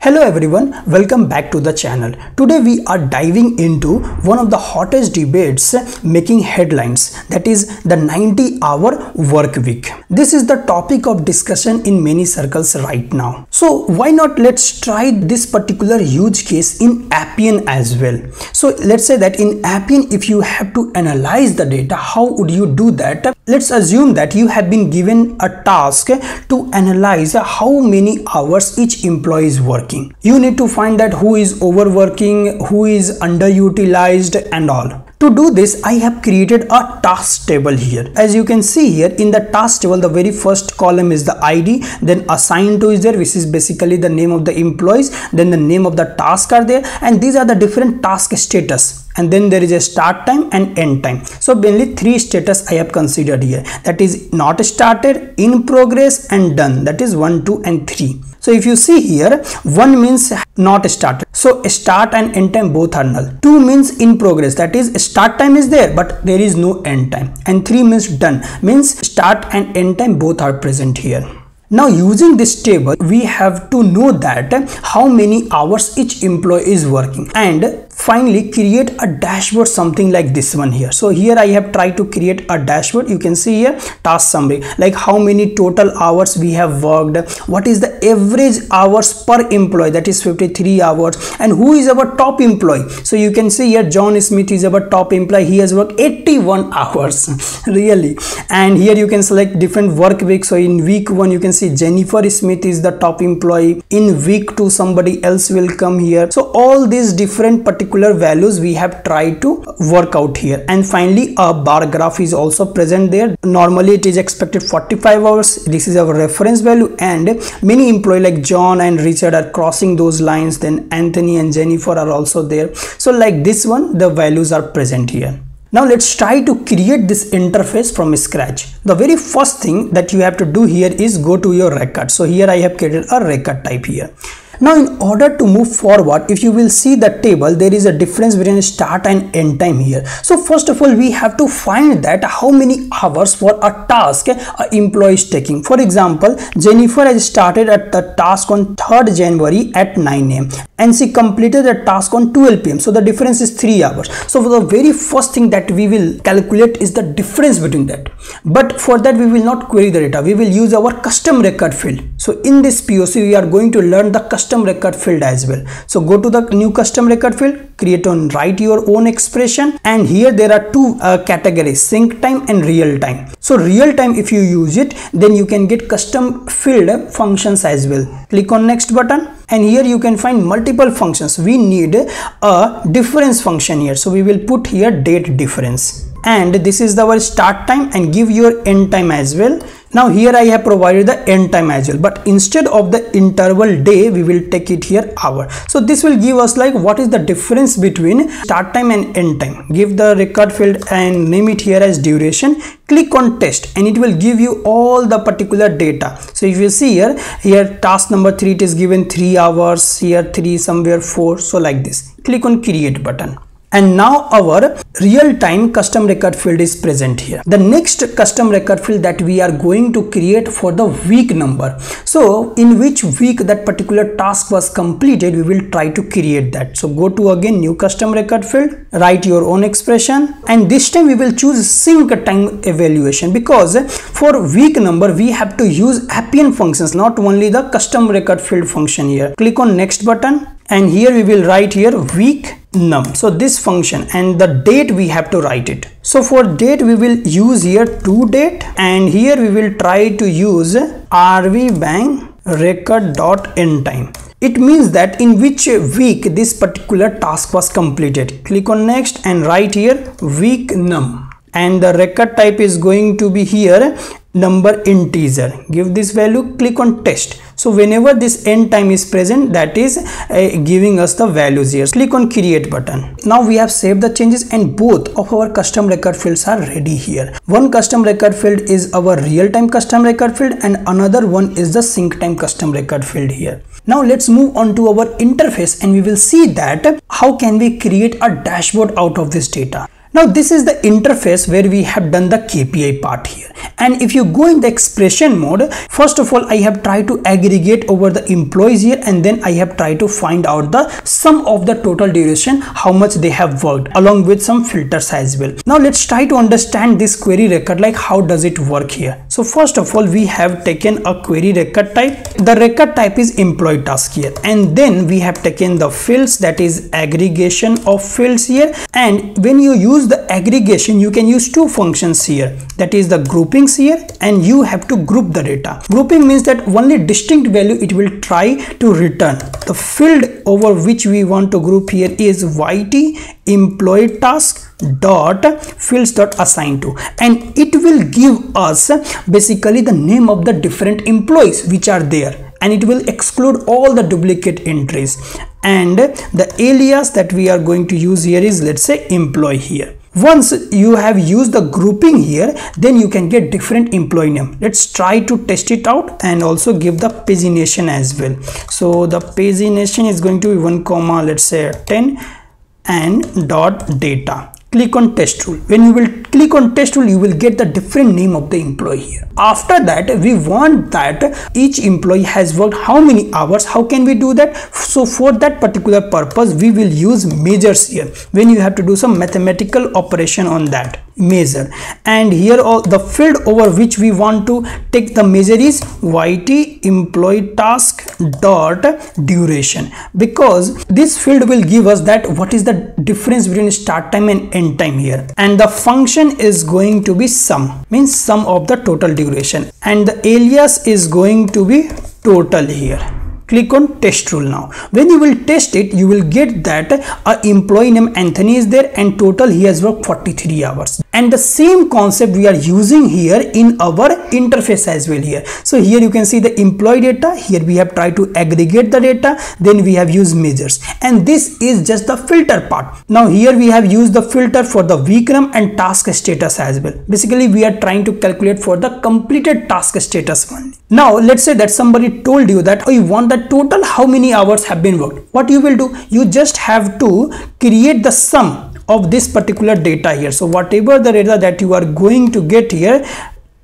Hello everyone, welcome back to the channel. Today we are diving into one of the hottest debates making headlines that is the 90 hour work week. This is the topic of discussion in many circles right now. So why not let's try this particular use case in Appian as well. So let's say that in Appian if you have to analyze the data, how would you do that? Let's assume that you have been given a task to analyze how many hours each employee is working. You need to find that who is overworking who is underutilized and all. To do this I have created a task table here. As you can see here in the task table the very first column is the ID then assigned to is there which is basically the name of the employees then the name of the task are there and these are the different task status and then there is a start time and end time. So mainly three status i have considered here. That is not started in progress and done. That is one two and three. So if you see here one means not started. So start and end time both are null. Two means in progress. That is start time is there but there is no end time. And three means done. Means start and end time both are present here. Now using this table, we have to know that how many hours each employee is working. And finally create a dashboard something like this one here. So here i have tried to create a dashboard. You can see here task summary. Like how many total hours we have worked? What is the average hours per employee? That is 53 hours. And who is our top employee? So you can see here john smith is our top employee. He has worked 81 hours really. And here you can select different work weeks. So in week one you can see jennifer smith is the top employee. In week two somebody else will come here. So all these different particular particular values we have tried to work out here. And finally a bar graph is also present there. Normally it is expected 45 hours. This is our reference value. And many employee like john and richard are crossing those lines. Then anthony and jennifer are also there. So like this one the values are present here. Now let's try to create this interface from scratch. The very first thing that you have to do here is go to your record. So here I have created a record type here. Now in order to move forward, if you will see the table, there is a difference between start and end time here. So first of all, we have to find that how many hours for a task a employee is taking. For example, Jennifer has started at the task on 3rd January at 9 am and she completed the task on 12 pm. So the difference is 3 hours. So for the very first thing that we will calculate is the difference between that. But for that we will not query the data. We will use our custom record field. So in this POC we are going to learn the custom record field as well. So go to the new custom record field create on write your own expression and here there are two uh, categories sync time and real time. So real time if you use it then you can get custom field functions as well. Click on next button and here you can find multiple functions. We need a difference function here. So we will put here date difference and this is our start time and give your end time as well. Now here I have provided the end time as well. But instead of the interval day we will take it here hour. So this will give us like what is the difference between start time and end time? Give the record field and name it here as duration. Click on test and it will give you all the particular data. So if you see here here task number three it is given three hours here three somewhere four. So like this. Click on create button and now our real-time custom record field is present here. The next custom record field that we are going to create for the week number. So in which week that particular task was completed we will try to create that. So go to again new custom record field write your own expression and this time we will choose sync time evaluation because for week number we have to use appian functions not only the custom record field function here. Click on next button and here we will write here week num. So this function and the date we have to write it. So for date we will use here to date and here we will try to use rvbang record dot end time. It means that in which week this particular task was completed. Click on next and write here week num. And the record type is going to be here number integer. Give this value click on test. So whenever this end time is present that is uh, giving us the values here. Click on create button. Now we have saved the changes and both of our custom record fields are ready here. One custom record field is our real-time custom record field and another one is the sync time custom record field here. Now let's move on to our interface and we will see that how can we create a dashboard out of this data Now this is the interface where we have done the KPI part here. And if you go in the expression mode, first of all, I have tried to aggregate over the employees here and then I have tried to find out the sum of the total duration, how much they have worked along with some filters as well. Now let's try to understand this query record, like how does it work here. So first of all, we have taken a query record type. The record type is employee task here. And then we have taken the fields that is aggregation of fields here. And when you use use the aggregation. You can use two functions here. That is the groupings here and you have to group the data. Grouping means that only distinct value it will try to return. The field over which we want to group here is yt employee task dot fields dot assign to. And it will give us basically the name of the different employees which are there and it will exclude all the duplicate entries. And the alias that we are going to use here is let's say employee here. Once you have used the grouping here then you can get different employee name. Let's try to test it out and also give the pagination as well. So the pagination is going to be 1 comma let's say 10 and dot data click on test rule. When you will click on test rule you will get the different name of the employee here. After that we want that each employee has worked how many hours? How can we do that? So for that particular purpose we will use measures here. When you have to do some mathematical operation on that measure and here all the field over which we want to take the measure is yt employee task dot duration. Because this field will give us that what is the difference between start time and end time here. And the function is going to be sum means sum of the total duration. And the alias is going to be total here click on test rule now. When you will test it you will get that a employee name anthony is there and total he has worked 43 hours. And the same concept we are using here in our interface as well here. So here you can see the employee data. Here we have tried to aggregate the data. Then we have used measures. And this is just the filter part. Now here we have used the filter for the week num and task status as well. Basically we are trying to calculate for the completed task status only. Now let's say that somebody told you that oh, you want the total how many hours have been worked. What you will do you just have to create the sum of this particular data here. So whatever the data that you are going to get here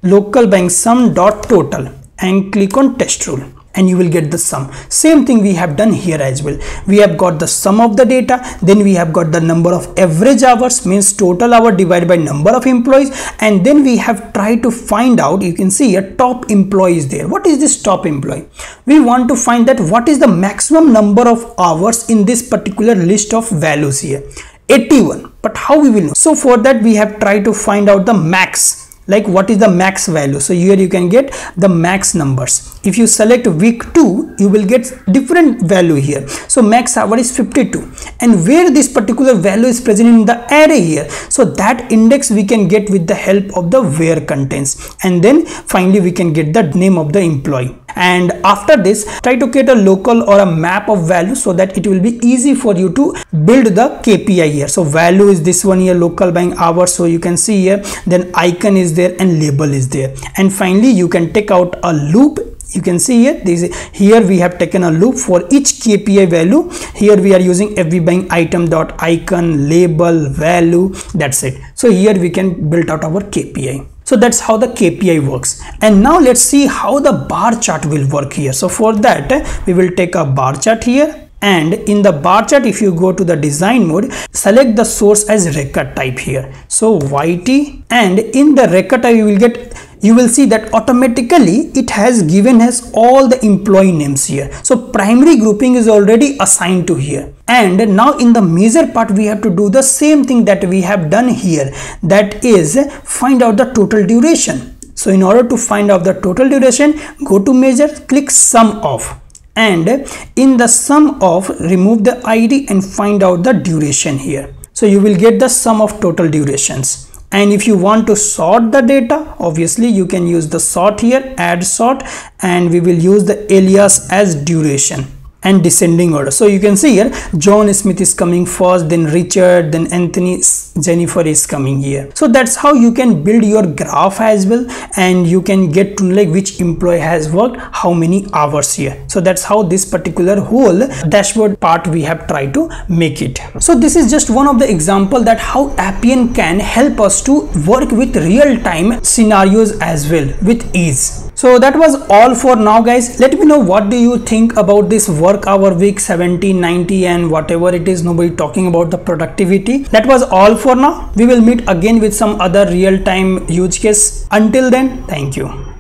local bang sum dot total and click on test rule and you will get the sum. Same thing we have done here as well. We have got the sum of the data then we have got the number of average hours means total hour divided by number of employees and then we have tried to find out you can see a top employee is there. What is this top employee? We want to find that what is the maximum number of hours in this particular list of values here. 81 but how we will know? So for that we have tried to find out the max like what is the max value? So here you can get the max numbers. If you select week 2 you will get different value here. So max hour is 52 and where this particular value is present in the array here? So that index we can get with the help of the where contains. And then finally we can get the name of the employee. And after this try to create a local or a map of value so that it will be easy for you to build the KPI here. So value is this one here local bang hours. So you can see here then icon is there and label is there. And finally you can take out a loop. You can see here this here we have taken a loop for each kpi value. Here we are using fv bang item dot icon label value. That's it. So here we can build out our kpi so that's how the KPI works. And now let's see how the bar chart will work here. So for that, we will take a bar chart here and in the bar chart if you go to the design mode select the source as record type here. So yt and in the record type you will get you will see that automatically it has given us all the employee names here. So primary grouping is already assigned to here. And now in the measure part we have to do the same thing that we have done here. That is find out the total duration. So in order to find out the total duration go to measure click sum of and in the sum of remove the id and find out the duration here. So you will get the sum of total durations. And if you want to sort the data obviously you can use the sort here add sort and we will use the alias as duration and descending order. So you can see here john smith is coming first then richard then anthony jennifer is coming here. So that's how you can build your graph as well and you can get to like which employee has worked how many hours here. So that's how this particular whole dashboard part we have tried to make it. So this is just one of the example that how appian can help us to work with real-time scenarios as well with ease so that was all for now guys. Let me know what do you think about this work hour week 70 90 and whatever it is nobody talking about the productivity. That was all for now. We will meet again with some other real-time use case. Until then thank you